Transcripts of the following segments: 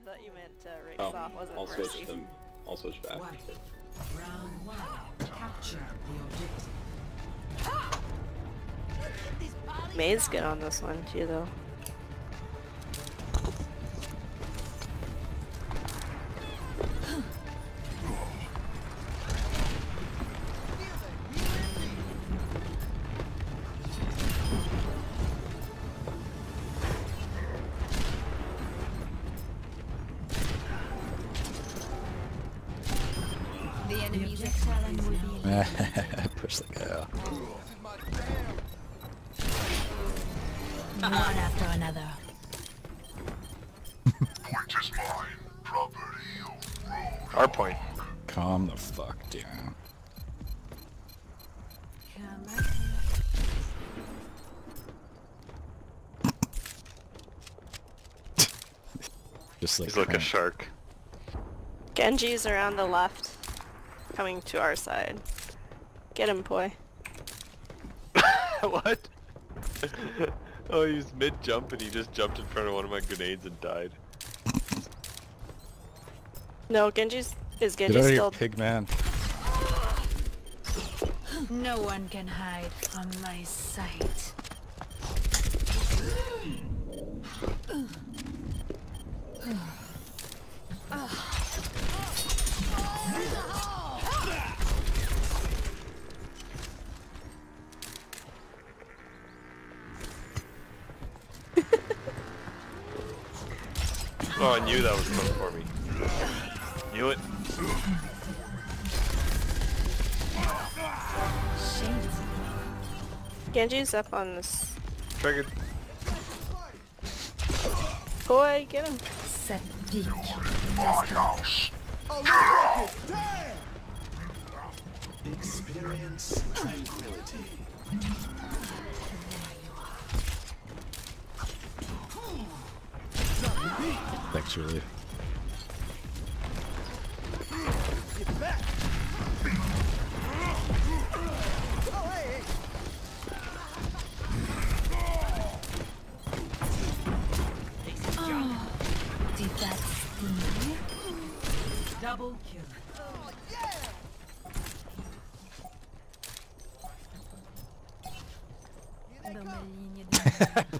I thought you meant uh, Rick Oh, Soft wasn't I'll Mercy. switch them. I'll switch back. One. Round one. Capture the objective. Mei's good on this one too, though. The enemies of Talon will be Push the guy off. one after another. Our point. Calm the fuck down. Just like He's like a shark. Genji's around the left, coming to our side. Get him, boy. what? oh, he was mid jump and he just jumped in front of one of my grenades and died. No, Genji's is Genji Get Genji out of here, still? pig man. No one can hide from my sight. Oh, I knew that was coming for me. Knew it. Genji's up on this. Triggered. Boy, get him. Set peak. Experience tranquility. Thanks, Julie. Did that sting you? Double kill. Dans ma ligne.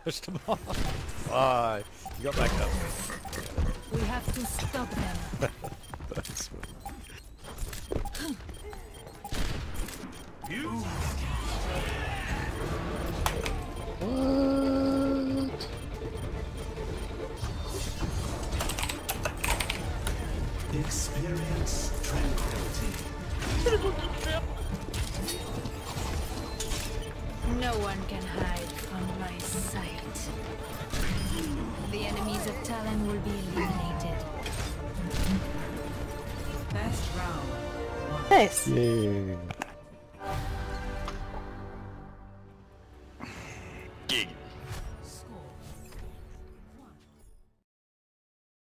Pushed him off. Why? You got back up. We have to stop them. That's what- Experience tranquility. No one can Talon will be eliminated. Best round. Nice. Yay.